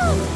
you